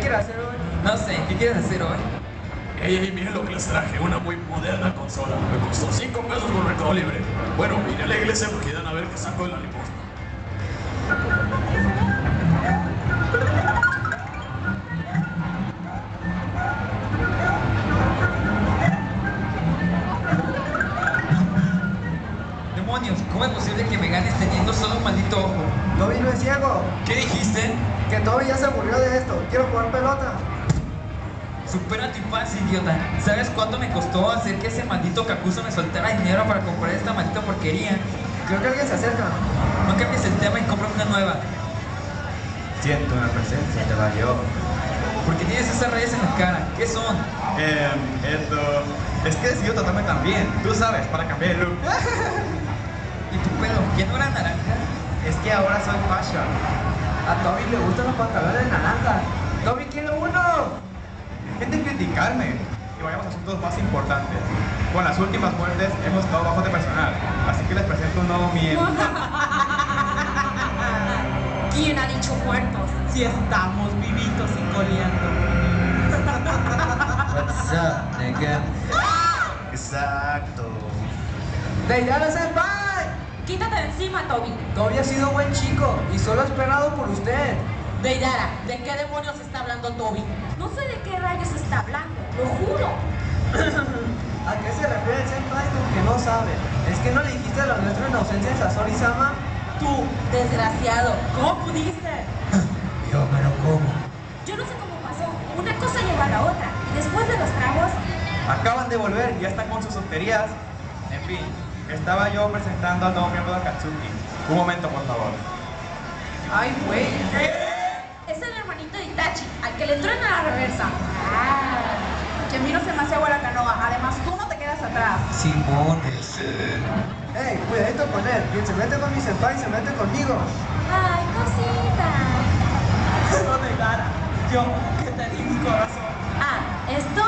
quiere hacer hoy? No sé, ¿qué quieres hacer hoy? Ey, ey, miren lo que les traje, una muy moderna consola. Me costó 5 pesos por Mercado Libre. Bueno, vine a la iglesia porque iban a ver qué saco de la limosna. Toby no es ciego. ¿Qué dijiste? Que Toby ya se aburrió de esto. Quiero jugar pelota. Supera tu paz, idiota. ¿Sabes cuánto me costó hacer que ese maldito cacuzo me soltara dinero para comprar esta maldita porquería? Creo que alguien se acerca. No cambies el tema y compra una nueva. Siento una presencia de Bayo. ¿Por qué tienes esas rayas en la cara? ¿Qué son? Eh, esto. Es que decidió tratarme tan bien. Tú sabes, para cambiar el look. ¿Y tu pelo? ¿Ya no era naranja? Es que ahora soy fashion. A Toby le gustan los pantalones naranjas. Toby quiere uno. Dejen de criticarme. Y vayamos a asuntos más importantes. Con las últimas muertes hemos estado bajo de personal. Así que les presento un nuevo miembro. ¿Quién ha dicho muertos? Si estamos vivitos y coleando. What's up, nigga? Exacto. ¡Deidara Senpai! Quítate de encima, Toby. Toby ha sido buen chico y solo ha esperado por usted. Deidara, ¿de qué demonios está hablando Toby? No sé de qué rayos está hablando, lo juro. ¿A qué se refiere el Senpai que no sabe? ¿Es que no le dijiste lo nuestro en ausencia de Sasori-sama? Tú, desgraciado, ¿cómo pudiste? Yo me lo como. Yo no sé cómo pasó. Una cosa llevó a la otra. Y después de los tragos, Acaban de volver ya están con sus tonterías. En fin, estaba yo presentando al nuevo miembro de Akatsuki. Un momento, por favor. ¡Ay, güey! es el hermanito de Itachi, al que le truena la reversa. Que miro se me hace la canoa. Además, tú no te quedas atrás. Simones. ¡Ey, cuidadito con él! Quien se mete con mi senpai se mete conmigo. Ay, cosita. No, Deidara, yo que te di mi corazón. Ah, ¿esto?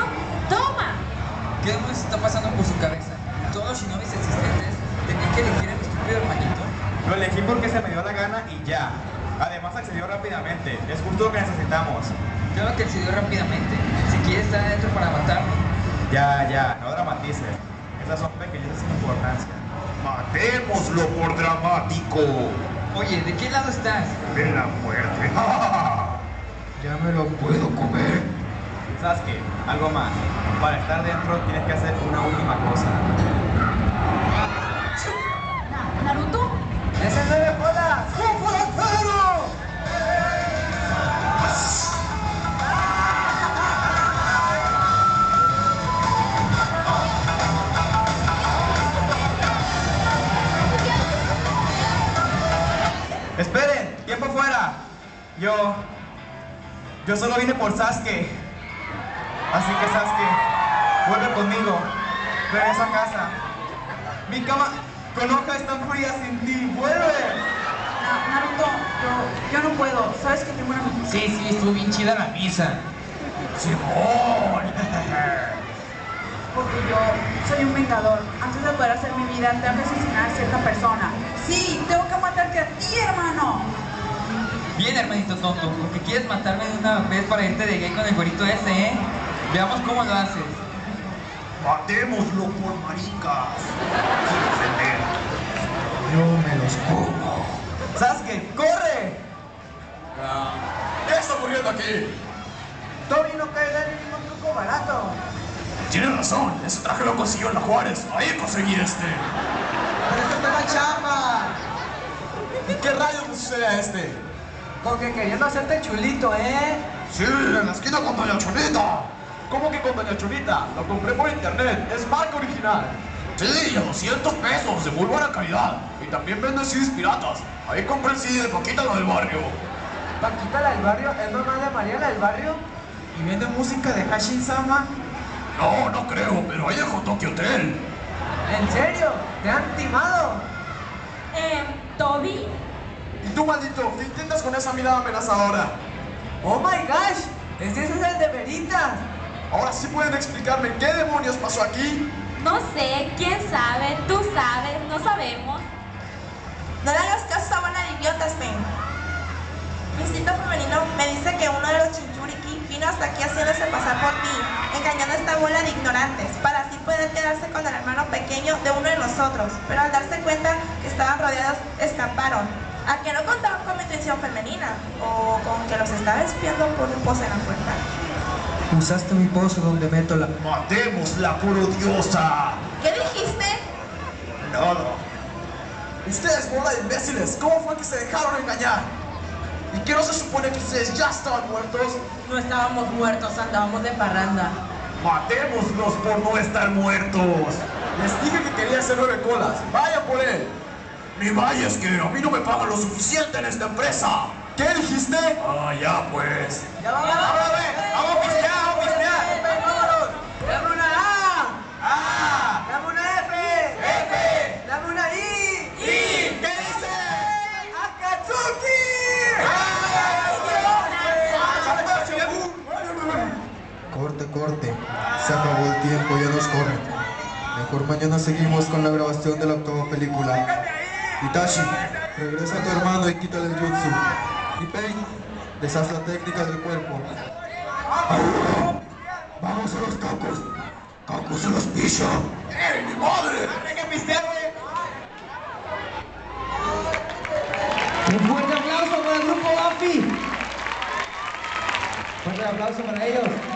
¡Toma! ¿Qué demonios está pasando por su cabeza? Todos los shinobis existentes tenían que elegir a mi estúpido hermanito. Lo elegí porque se me dio la gana y ya. Además accedió rápidamente. Es justo lo que necesitamos. Claro que accedió rápidamente. Si quiere estar adentro para matarme. Ya, ya, no dramatice. Esas son pequeñas sin importancia. Matémoslo por dramático. Oye, ¿de qué lado estás? De la muerte. Ya me lo puedo comer. Sasuke, algo más. Para estar dentro tienes que hacer una última cosa. Yo. Yo solo vine por Sasuke. Así que Sasuke, vuelve conmigo. Regresa a casa. Mi cama con hoja está fría sin ti. ¡Vuelve! Na- Naruto, yo, yo no puedo. ¿Sabes que tengo una Sí, sí, estuvo bien chida la misa. Simón. Porque yo soy un vengador. Antes de poder hacer mi vida, tengo que asesinar a cierta persona. Sí, tengo que matarte a ti, hermano. Bien, hermanito tonto, porque quieres matarme de una vez para irte de gay con el güerito ese, ¿eh? Veamos cómo lo haces. Matémoslo por maricas. Sin. Yo me los como. ¡Sasuke, corre! ¿Qué está ocurriendo aquí? Toby no cae en ningún truco barato. Tienes razón, ese traje lo consiguió en la Juárez. Ahí conseguí este. ¡Pero esto está la chapa! ¿Y qué rayos le sucede a este? Porque queriendo hacerte chulito, ¿eh? Sí, en la esquina con Doña Chulita. ¿Cómo que con Doña Chulita? Lo compré por internet. Es marca original. Sí, a 200 pesos, de muy buena calidad. Y también vende CDs piratas. Ahí compré el CD de Paquita la del barrio. Paquita la del barrio, ¿es normal de María la del barrio? ¿Y vende música de Hashin-sama? No, no creo, pero ahí dejó Tokyo Hotel. ¿En serio? ¿Te han timado? Eh, ¿Toby? ¿Y tú, maldito? ¿Qué intentas con esa mirada amenazadora? ¡Oh my gosh! ¡Este es el de Veritas! Ahora sí pueden explicarme qué demonios pasó aquí. No sé, quién sabe, tú sabes, no sabemos. No le hagas caso a esa bola de idiotas, Fen. Mi instinto femenino me dice que uno de los chinchuriki vino hasta aquí haciéndose pasar por ti, engañando a esta bola de ignorantes, para así poder quedarse con el hermano pequeño de uno de nosotros. Pero al darse cuenta que estaban rodeados, escaparon. ¿A que no contaban con mi intención femenina? ¿O con que los estaba espiando por un pozo en la puerta? Usaste mi pozo donde meto la... ¡Matémosla por odiosa! ¿Qué dijiste? Nada. Ustedes, bola de imbéciles, ¿cómo fue que se dejaron engañar? ¿Y que no se supone que ustedes ya estaban muertos? No estábamos muertos, andábamos de parranda. Matémoslos por no estar muertos. Les dije que quería hacer nueve colas. Vaya por él. Ni vaya, es que a mí no me pagan lo suficiente en esta empresa. ¿Qué dijiste? Ah, ya pues. ¡Ya vamos! ¡Vamos a pistear! ¡Vamos a pistear! ¡Vámonos! ¡Dame una A! ¡Ah! ¡Dame una F! ¡F! ¡Dame una I! ¿Y qué dice? ¡Akatsuki! Corte, corte. Se acabó el tiempo, ya nos corren. Mejor mañana seguimos con la grabación de la octava película. Itachi, regresa a tu hermano y quítale el jutsu. Y Pei, deshaz la técnica del cuerpo. Vamos a los cacos. Cacos se los pisa. ¡Ey, mi madre! Un fuerte aplauso para el grupo AFI. Fuerte aplauso para ellos.